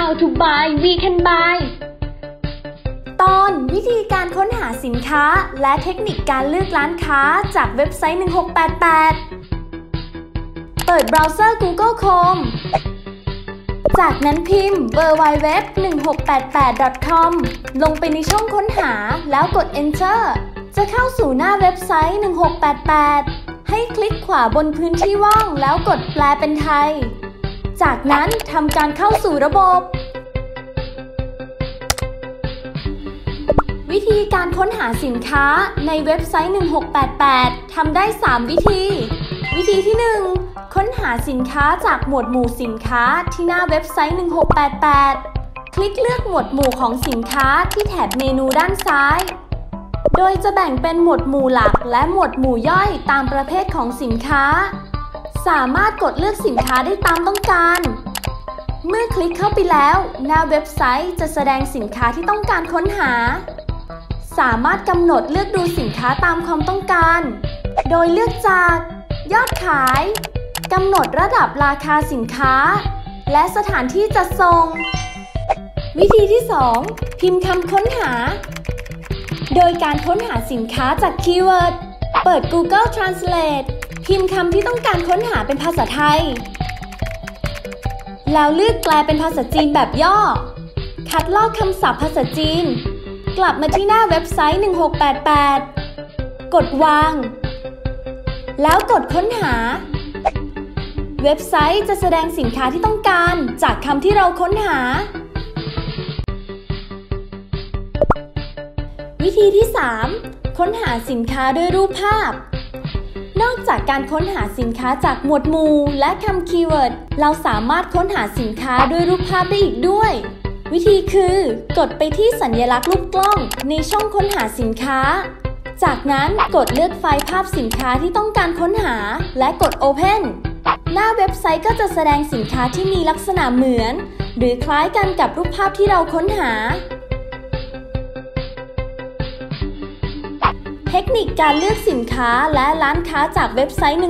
How to buy we can buy ตอนวิธีการค้นหาสินค้าและเทคนิคการเลือกร้านค้าจากเว็บไซต์ 1688 เปิดเบราว์เซอร์ Google Chrome จากนั้นพิมพ์ www.1688.com ลงไปในช่องค้นหาแล้วกด Enter จะเข้าสู่หน้าเว็บไซต์ 1688 ให้คลิกขวาบนพื้นที่ว่างแล้วกดแปลเป็นไทย จากนั้นทำการเข้าสู่ระบบ วิธีการค้นหาสินค้าในเว็บไซต์ 1688 ทำได้ 3 วิธี วิธีที่ 1 ค้นหาสินค้าจากหมวดหมู่สินค้าที่หน้าเว็บไซต์ 1688 คลิกเลือกหมวดหมู่ของสินค้าที่แถบเมนูด้านซ้าย โดยจะแบ่งเป็นหมวดหมู่หลักและหมวดหมู่ย่อยตามประเภทของสินค้า สามารถกดเลือกสินค้าได้ตามต้องการ เมื่อคลิกเข้าไปแล้ว หน้าเว็บไซต์จะแสดงสินค้าที่ต้องการค้นหา สามารถกำหนดเลือกดูสินค้าตามความต้องการ โดยเลือกจาก ยอดขายกำหนดระดับราคาสินค้า และสถานที่จัดส่ง วิธีที่ 2 พิมพ์คำค้นหา โดยการค้นหาสินค้าจาก keyword เปิด Google Translate พิมพ์คำที่ต้องการค้นหาเป็นภาษาไทย แล้วเลือกแปลเป็นภาษาจีนแบบย่อ คัดลอกคำศัพท์ภาษาจีน กลับมาที่หน้าเว็บไซต์ 1688 กดวาง แล้วกดค้นหา เว็บไซต์จะแสดงสินค้าที่ต้องการจากคำที่เราค้นหา วิธีที่ 3 ค้นหาสินค้าด้วยรูปภาพ อกจากการค้นหาสินค้าจากหมวดหมู่และคำคีย์เวิร์ด เราสามารถค้นหาสินค้าด้วยรูปภาพได้อีกด้วย วิธีคือ กดไปที่สัญลักษณ์รูปกล้องในช่องค้นหาสินค้า จากนั้นกดเลือกไฟล์ภาพสินค้าที่ต้องการค้นหา และกด Open หน้าเว็บไซต์ก็จะแสดงสินค้าที่มีลักษณะเหมือน หรือคล้ายกันกับรูปภาพที่เราค้นหา คนิคการเลือกสินค้าและร้านค้าจากเว็บไซต์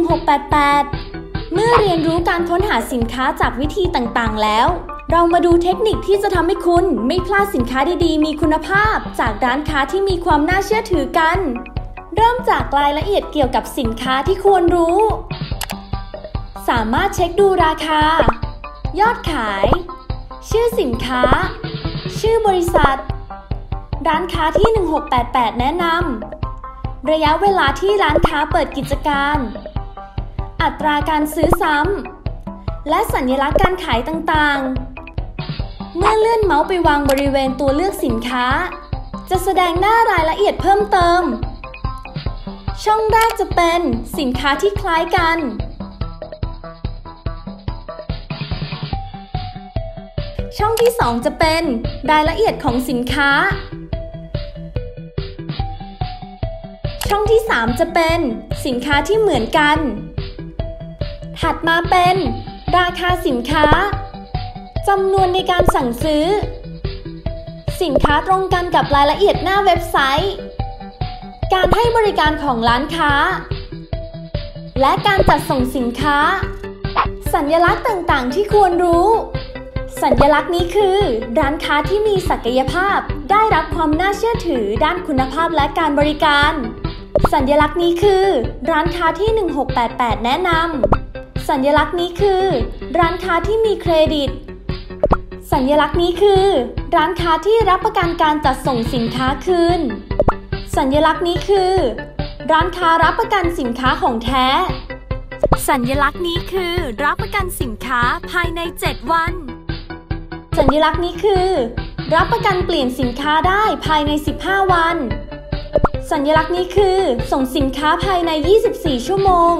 1688 เมื่อเรียนรู้การค้นหาสินค้าจากวิธีต่างๆ แล้ว เรามาดูเทคนิคที่จะทำให้คุณไม่พลาดสินค้าดีๆ มีคุณภาพ จากร้านค้าที่มีความน่าเชื่อถือกัน เริ่มจากรายละเอียดเกี่ยวกับสินค้าที่ควรรู้ สามารถเช็คดูราคา ยอดขาย ชื่อสินค้า ชื่อบริษัท ร้านค้าที่ 1688 แนะนำ ระยะเวลาที่ร้านค้าเปิดกิจการ อัตราการซื้อซ้ำ และสัญลักษณ์การขายต่างๆ เมื่อเลื่อนเมาส์ไปวางบริเวณตัวเลือกสินค้า จะแสดงหน้ารายละเอียดเพิ่มเติม ช่องแรกจะเป็นสินค้าที่คล้ายกันช่องที่ 2 จะเป็นรายละเอียดของสินค้า ช่องที่ 3 จะเป็นสินค้าที่เหมือนกัน ถัดมาเป็น ราคาสินค้าจำนวนในการสั่งซื้อ สินค้าตรงกันกับรายละเอียดหน้าเว็บไซต์ การให้บริการของร้านค้า และการจัดส่งสินค้า สัญลักษณ์ต่างๆ ที่ควรรู้ สัญลักษณ์นี้คือ ร้านค้าที่มีศักยภาพ ได้รับความน่าเชื่อถือด้านคุณภาพและการบริการ สัญลักษณ์นี้คือ ร้านค้าที่ 1688 แนะนำ สัญลักษณ์นี้คือ ร้านค้าที่มีเครดิต สัญลักษณ์นี้คือ ร้านค้าที่รับประกันการจัดส่งสินค้าคืน สัญลักษณ์นี้คือ ร้านค้ารับประกันสินค้าของแท้ สัญลักษณ์นี้คือ รับประกันสินค้าภายใน 7 วัน สัญลักษณ์นี้คือ รับประกันเปลี่ยนสินค้าได้ภายใน 15 วัน สัญลักษณ์นี้คือ ส่งสินค้าภายใน 24 ชั่วโมง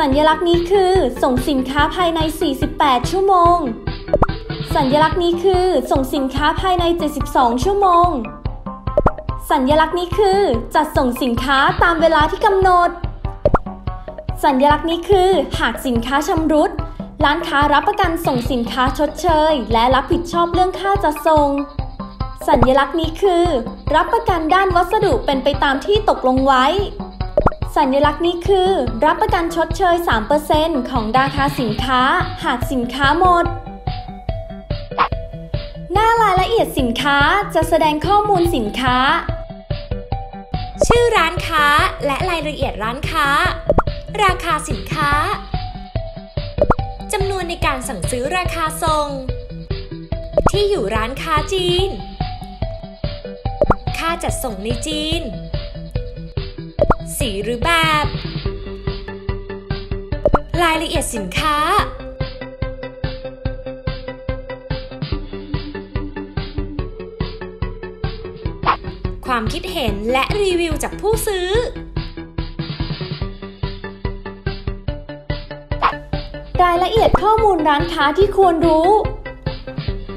สัญลักษณ์นี้คือ ส่งสินค้าภายใน 48 ชั่วโมง สัญลักษณ์นี้คือ ส่งสินค้าภายใน 72 ชั่วโมง สัญลักษณ์นี้คือ จัดส่งสินค้าตามเวลาที่กำหนด สัญลักษณ์นี้คือ หากสินค้าชำรุด ร้านค้ารับประกันส่งสินค้าชดเชย และรับผิดชอบเรื่องค่าจัดส่ง สัญลักษณ์นี้คือ รับประกันด้านวัสดุเป็นไปตามที่ตกลงไว้ สัญลักษณ์นี้คือ รับประกันชดเชย 3%ของราคาสินค้า หากสินค้าหมด หน้ารายละเอียดสินค้าจะแสดงข้อมูลสินค้า ชื่อร้านค้าและรายละเอียดร้านค้า ราคาสินค้าจำนวนในการสั่งซื้อราคาส่งที่อยู่ร้านค้าจีน ค่าจัดส่งในจีน สีหรือแบบ รายละเอียดสินค้า ความคิดเห็นและรีวิวจากผู้ซื้อ รายละเอียดข้อมูลร้านค้าที่ควรรู้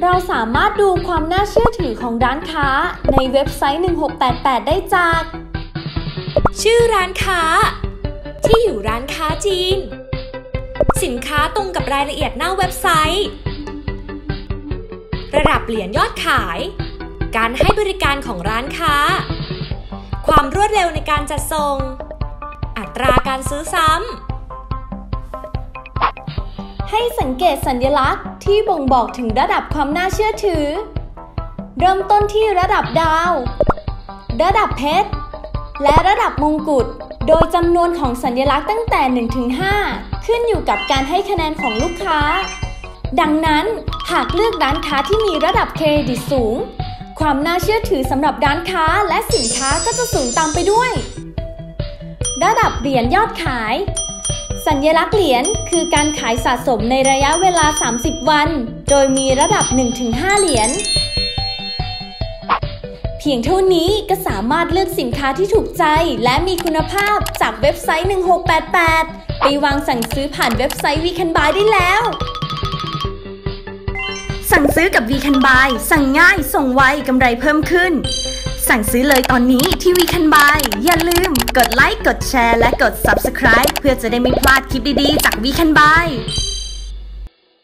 เราสามารถดูความน่าเชื่อถือของร้านค้าในเว็บไซต์ 1688 ได้จาก ชื่อร้านค้า ที่อยู่ร้านค้าจีน สินค้าตรงกับรายละเอียดหน้าเว็บไซต์ ระดับเหรียญยอดขาย การให้บริการของร้านค้า ความรวดเร็วในการจัดส่ง อัตราการซื้อซ้ำ ให้สังเกตสัญลักษณ์ที่บ่งบอกถึงระดับความน่าเชื่อถือ เริ่มต้นที่ระดับดาว ระดับเพชร และระดับมงกุฎ โดยจำนวนของสัญลักษณ์ตั้งแต่1ถึง5ขึ้นอยู่กับการให้คะแนนของลูกค้า ดังนั้นหากเลือกร้านค้าที่มีระดับเครดิตสูง ความน่าเชื่อถือสำหรับร้านค้าและสินค้าก็จะสูงตามไปด้วย ระดับเหรียญยอดขาย สัญลักษณ์เหรียญคือการขายสะสมในระยะเวลา 30 วัน โดยมีระดับ 1-5 เหรียญ เพียงเท่านี้ก็สามารถเลือกสินค้าที่ถูกใจและมีคุณภาพจากเว็บไซต์ 1688 ไปวางสั่งซื้อผ่านเว็บไซต์ We Can Buy ได้แล้ว สั่งซื้อกับ We Can Buy สั่งง่าย ส่งไวกำไรเพิ่มขึ้น สั่งซื้อเลยตอนนี้ที่วีคันบาย อย่าลืม กดไลค์ กดแชร์ และกด Subscribe เพื่อจะได้ไม่พลาดคลิปดีๆ จากวีคันบาย